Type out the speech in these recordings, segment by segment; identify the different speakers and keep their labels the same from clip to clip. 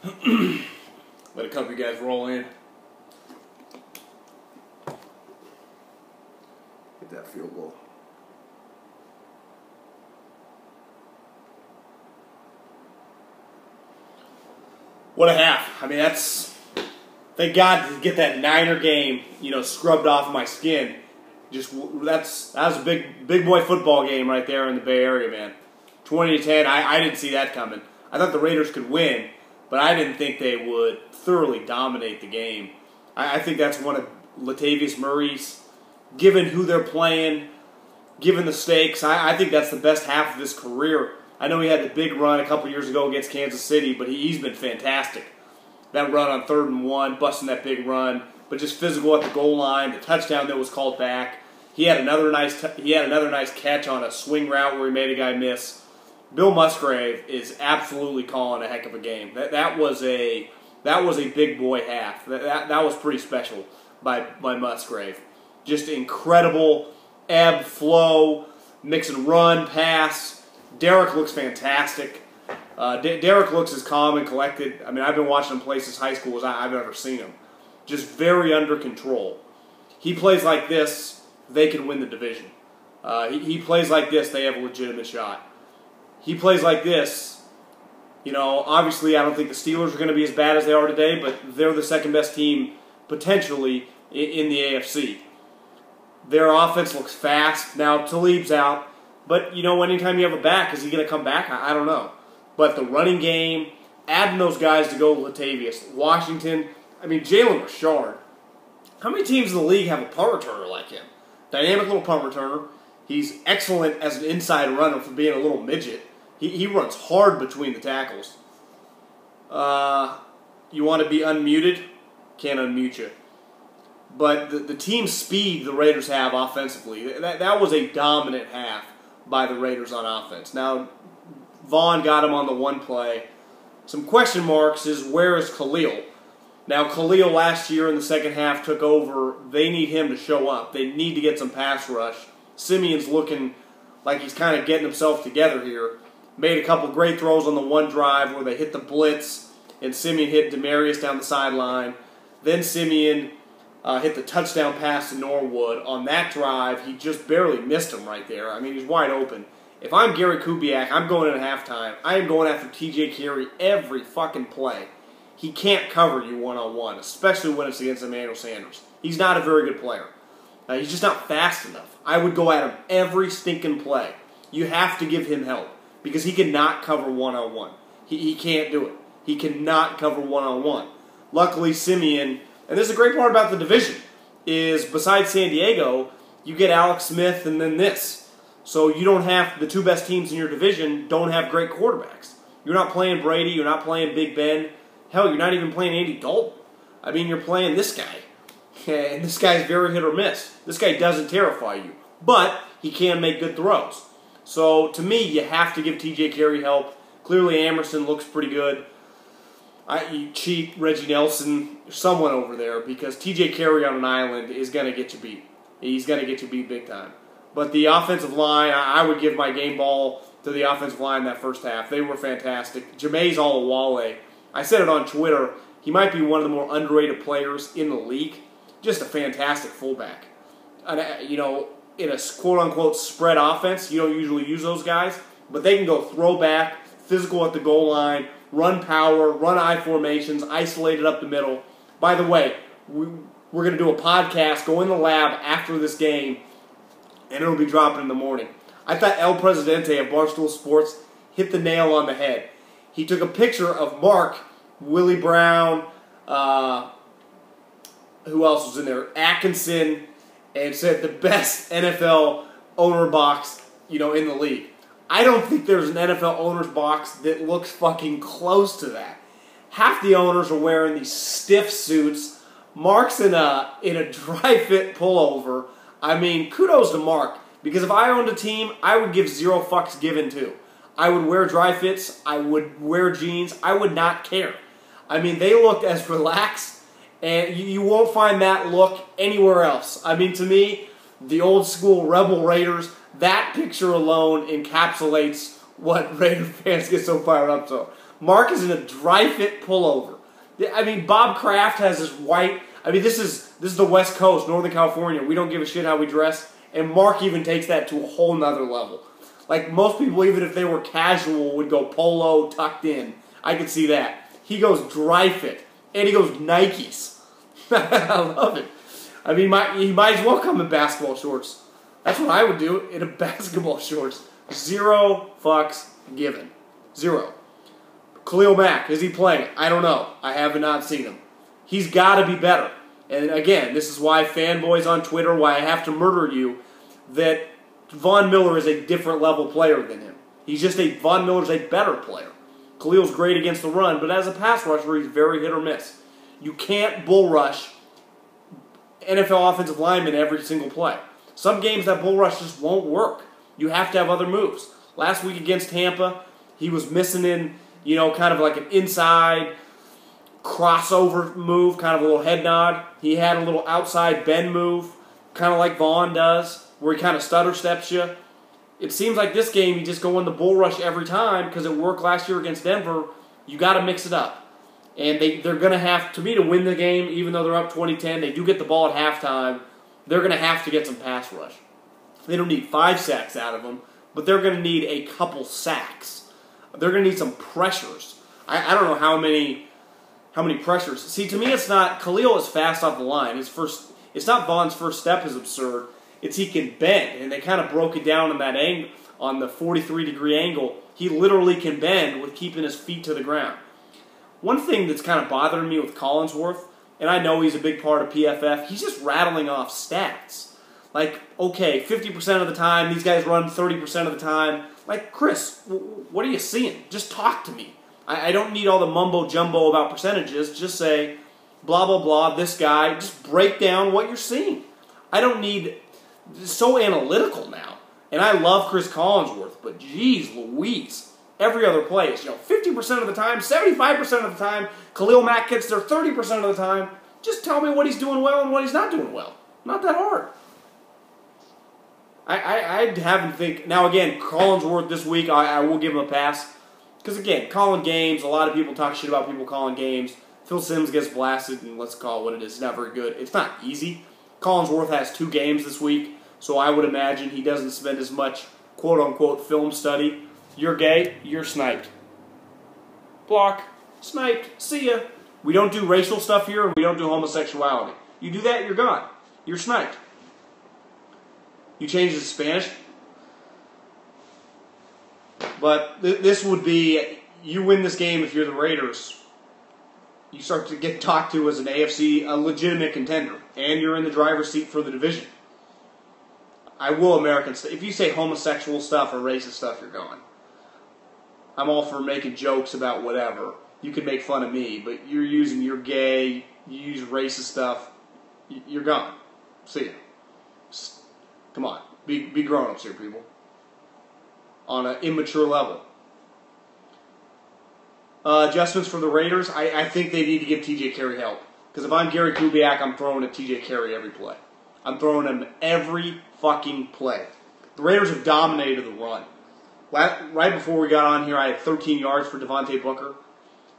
Speaker 1: Let a couple of you guys roll in. Get that field goal. What a half. I mean, that's. Thank God to get that Niner game, you know, scrubbed off my skin. Just that's that was a big big boy football game right there in the Bay Area, man. Twenty to ten. I, I didn't see that coming. I thought the Raiders could win, but I didn't think they would thoroughly dominate the game. I, I think that's one of Latavius Murray's, given who they're playing, given the stakes. I, I think that's the best half of his career. I know he had the big run a couple years ago against Kansas City, but he, he's been fantastic. That run on third and one, busting that big run, but just physical at the goal line. The touchdown that was called back. He had another nice t- he had another nice catch on a swing route where he made a guy miss. Bill Musgrave is absolutely calling a heck of a game. That that was a that was a big boy half. That that, that was pretty special by by Musgrave. Just incredible ebb flow, mix and run, pass. Derek looks fantastic. Uh, Derek looks as calm and collected. I mean, I've been watching him play since high school as I, I've ever seen him. Just very under control. He plays like this, they can win the division. Uh, he, he plays like this, they have a legitimate shot. He plays like this, you know, obviously I don't think the Steelers are going to be as bad as they are today, but they're the second best team potentially in, the AFC. Their offense looks fast. Now, Talib's out, but, you know, anytime you have a back, is he going to come back? I, I don't know. But the running game, adding those guys to go Latavius, Washington, I mean, Jalen Richard. How many teams in the league have a punt returner like him? Dynamic little punt returner. He's excellent as an inside runner for being a little midget. He, he runs hard between the tackles. Uh, you want to be unmuted? Can't unmute you. But the, the team speed the Raiders have offensively, that, that was a dominant half by the Raiders on offense. Now, Von got him on the one play. Some question marks is where is Khalil? Now, Khalil last year in the second half took over. They need him to show up. They need to get some pass rush. Siemian's looking like he's kind of getting himself together here. Made a couple great throws on the one drive where they hit the blitz, and Siemian hit Demaryius down the sideline. Then Siemian uh, hit the touchdown pass to Norwood. On that drive, he just barely missed him right there. I mean, he's wide open. If I'm Gary Kubiak, I'm going in at halftime. I am going after TJ Carrie every fucking play. He can't cover you one on one, especially when it's against Emmanuel Sanders. He's not a very good player. Uh, he's just not fast enough. I would go at him every stinking play. You have to give him help because he cannot cover one on one. He, can't do it. He cannot cover one on one. Luckily, Siemian, and this is a great part about the division, is besides San Diego, you get Alex Smith and then this. So you don't have the two best teams in your division don't have great quarterbacks. You're not playing Brady. You're not playing Big Ben. Hell, you're not even playing Andy Dalton. I mean, you're playing this guy. And this guy's very hit or miss. This guy doesn't terrify you. But he can make good throws. So to me, you have to give TJ Carrie help. Clearly, Amerson looks pretty good. I you cheat Reggie Nelson, someone over there, because TJ Carrie on an island is going to get you beat. He's going to get you beat big time. But the offensive line, I would give my game ball to the offensive line that first half. They were fantastic. Jamize Olawale, I said it on Twitter, he might be one of the more underrated players in the league. Just a fantastic fullback. And, uh, you know, in a quote-unquote spread offense, you don't usually use those guys, but they can go throw back, physical at the goal line, run power, run I formations, isolated up the middle. By the way, we, we're going to do a podcast, go in the lab after this game, and it'll be dropping in the morning. I thought El Presidente of Barstool Sports hit the nail on the head. He took a picture of Mark, Willie Brown, uh, who else was in there? Atkinson, and said the best NFL owner box, you know, in the league. I don't think there's an NFL owner's box that looks fucking close to that. Half the owners are wearing these stiff suits. Mark's in a in a dry fit pullover. I mean, kudos to Mark because if I owned a team, I would give zero fucks given to. I would wear dry fits. I would wear jeans. I would not care. I mean, they looked as relaxed, and you, you won't find that look anywhere else. I mean, to me, the old school Rebel Raiders, that picture alone encapsulates what Raider fans get so fired up to. Mark is in a dry fit pullover. I mean, Bob Kraft has his white. I mean, this is this is the West Coast, Northern California. We don't give a shit how we dress, and Mark even takes that to a whole nother level. Like most people, even if they were casual, would go polo tucked in. I could see that. He goes dry fit, and he goes Nikes. I love it. I mean, my, he might as well come in basketball shorts. That's what I would do in a basketball shorts. Zero fucks given. Zero. Khalil Mack, is he playing? I don't know. I have not seen him. He's got to be better. And again, this is why fanboys on Twitter, why I have to murder you, that Von Miller is a different level player than him. He's just a Von Miller's a better player. Khalil's great against the run, but as a pass rusher, he's very hit or miss. You can't bull rush NFL offensive linemen every single play. Some games that bull rush just won't work. You have to have other moves. Last week against Tampa, he was missing in, you know, kind of like an inside crossover move, kind of a little head nod. He had a little outside bend move, kind of like Von does, where he kind of stutter steps you. It seems like this game you just go in the bull rush every time because it worked last year against Denver. You got to mix it up. And they, they're going to have, to me, to win the game, even though they're up 2010, they do get the ball at halftime. They're going to have to get some pass rush. They don't need five sacks out of them, but they're going to need a couple sacks. They're going to need some pressures. I, I don't know how many how many pressures. See, to me, it's not Khalil is fast off the line. His first, it's not Von's first step is absurd. It's he can bend, and they kind of broke it down on that angle, on the 43 degree angle. He literally can bend with keeping his feet to the ground. One thing that's kind of bothering me with Collinsworth, and I know he's a big part of PFF, he's just rattling off stats. Like, okay, 50% of the time, these guys run 30% of the time. Like, Chris, what are you seeing? Just talk to me. I, I don't need all the mumbo jumbo about percentages. Just say, blah, blah, blah, this guy. Just break down what you're seeing. I don't need, so analytical now. And I love Chris Collinsworth, but geez Louise. Every other place. you know, 50% of the time, 75% of the time, Khalil Mack gets there 30% of the time. Just tell me what he's doing well and what he's not doing well. Not that hard. I, I, I haven't think now again Collinsworth this week I, I will give him a pass because again calling games a lot of people talk shit about people calling games Phil Simms gets blasted and let's call it what it is very good it's not easy Collinsworth has two games this week so I would imagine he doesn't spend as much quote unquote film study you're gay you're sniped block sniped see ya we don't do racial stuff here and we don't do homosexuality you do that you're gone you're sniped you change to Spanish. But th- this would be you win this game if you're the Raiders. You start to get talked to as an AFC, a legitimate contender, and you're in the driver's seat for the division. I will American if you say homosexual stuff or racist stuff, you're gone. I'm all for making jokes about whatever. You can make fun of me, but you're using you're gay, you use racist stuff, you're gone. See ya. Come on, be, be grown ups here, people. On an immature level. Uh, adjustments for the Raiders, I, I think they need to give TJ Carrie help. Because if I'm Gary Kubiak, I'm throwing at TJ Carrie every play. I'm throwing him every fucking play. The Raiders have dominated the run. Right before we got on here, I had 13 yards for Devontae Booker.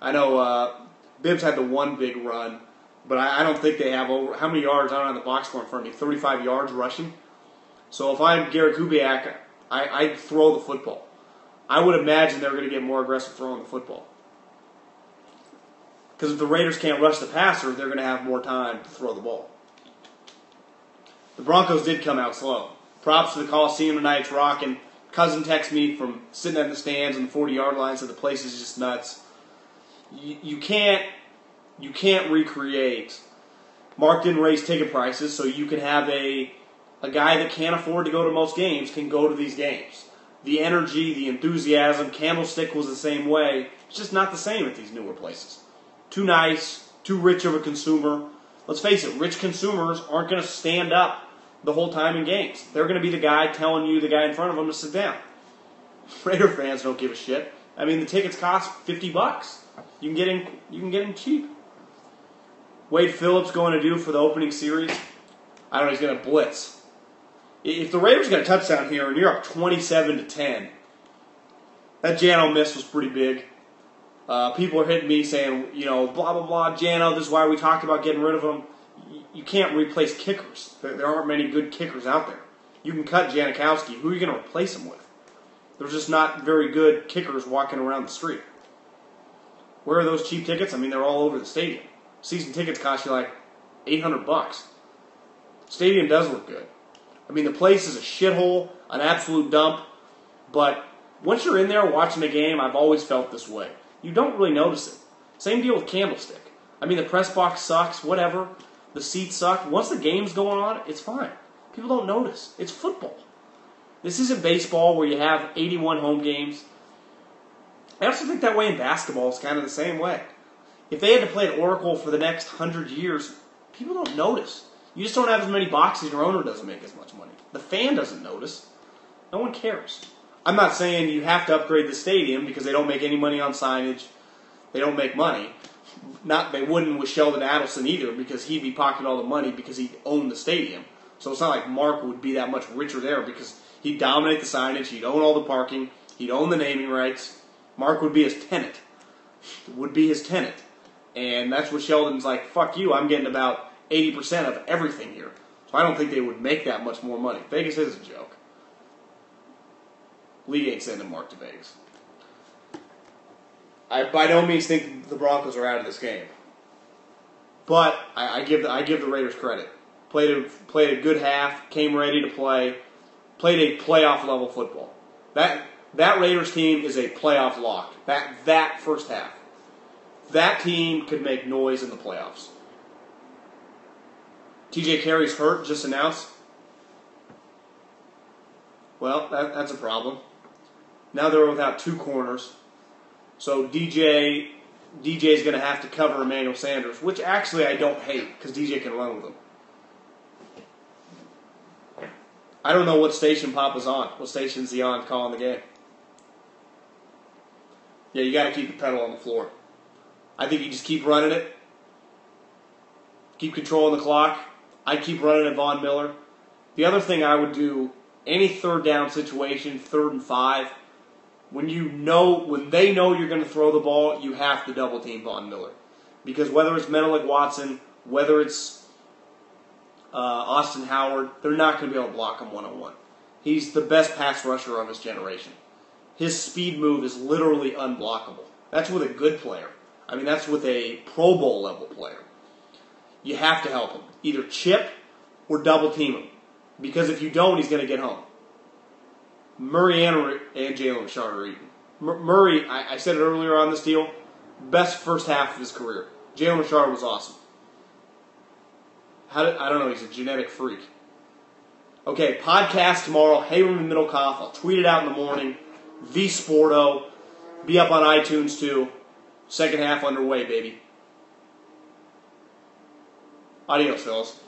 Speaker 1: I know uh, Bibbs had the one big run, but I, I, don't think they have over how many yards. I don't have the box score in front of me. 35 yards rushing. So if I'm Gary Kubiak, I, I'd throw the football. I would imagine they're going to get more aggressive throwing the football. Because if the Raiders can't rush the passer, they're going to have more time to throw the ball. The Broncos did come out slow. Props to the Coliseum tonight. It's rocking. Cousin texts me from sitting at the stands on the 40 yard line, so the place is just nuts. You, you can't you can't recreate. Mark didn't raise ticket prices, so you can have a a guy that can't afford to go to most games can go to these games. The energy, the enthusiasm, Candlestick was the same way. It's just not the same at these newer places. Too nice, too rich of a consumer. Let's face it, rich consumers aren't going to stand up the whole time in games. They're going to be the guy telling you, the guy in front of them, to sit down. Raider fans don't give a shit. I mean, the tickets cost fifty bucks. You can get in. You can get in cheap. Wade Phillips going to do for the opening series. I don't know. He's going to blitz if the Raiders get a touchdown here and you're up 27 to 10, that Jano miss was pretty big. Uh, people are hitting me saying, you know, blah blah blah, Jano. This is why we talked about getting rid of him. You, can't replace kickers. There, there aren't many good kickers out there. You can cut Janikowski. Who are you going to replace him with? There's just not very good kickers walking around the street. Where are those cheap tickets? I mean, they're all over the stadium. Season tickets cost you like 800 bucks. Stadium does look good. I mean, the place is a shithole, an absolute dump, but once you're in there watching the game, I've always felt this way. You don't really notice it. Same deal with Candlestick. I mean, the press box sucks, whatever. The seats suck. Once the game's going on, it's fine. People don't notice. It's football. This isn't baseball where you have 81 home games. I also think that way in basketball is kind of the same way. If they had to play at Oracle for the next hundred years, people don't notice. You just don't have as many boxes. Your owner doesn't make as much money. The fan doesn't notice. No one cares. I'm not saying you have to upgrade the stadium because they don't make any money on signage. They don't make money. Not they wouldn't with Sheldon Adelson either because he'd be pocketing all the money because he owned the stadium. So it's not like Mark would be that much richer there because he'd dominate the signage, he'd own all the parking, he'd own the naming rights. Mark would be his tenant. Would be his tenant. And that's what Sheldon's like, fuck you, I'm getting about 80% of everything here. So I don't think they would make that much more money. Vegas is a joke. League ain't sending Mark to Vegas. I by no means think the Broncos are out of this game. But I, I give the, I give the Raiders credit. Played a, played a good half, came ready to play, played a playoff level football. That that Raiders team is a playoff lock. That that first half. That team could make noise in the playoffs. TJ Carrie's hurt, just announced. Well, that, that's a problem. Now they're without two corners. So DJ DJ is going to have to cover Emmanuel Sanders, which actually I don't hate because DJ can run with him. I don't know what station Papa's on. What station's he on calling the game? Yeah, you got to keep the pedal on the floor. I think you just keep running it. Keep controlling the clock. I keep running at Von Miller. The other thing I would do, any third down situation, third and five, when you know when they know you're going to throw the ball, you have to double team Von Miller, because whether it's Menelik Watson, whether it's uh, Austin Howard, they're not going to be able to block him one on one. He's the best pass rusher of his generation. His speed move is literally unblockable. That's with a good player. I mean, that's with a Pro Bowl level player. You have to help him. Either chip or double team him. Because if you don't, he's going to get home. Murray and, and Jalen Richard are eating. Murray, I, I, said it earlier on this deal, best first half of his career. Jalen Richard was awesome. How did, I don't know, he's a genetic freak. Okay, podcast tomorrow, Haberman Middlekauff. I'll tweet it out in the morning. V Sporto. Be up on iTunes too. Second half underway, baby. Adios, fellas.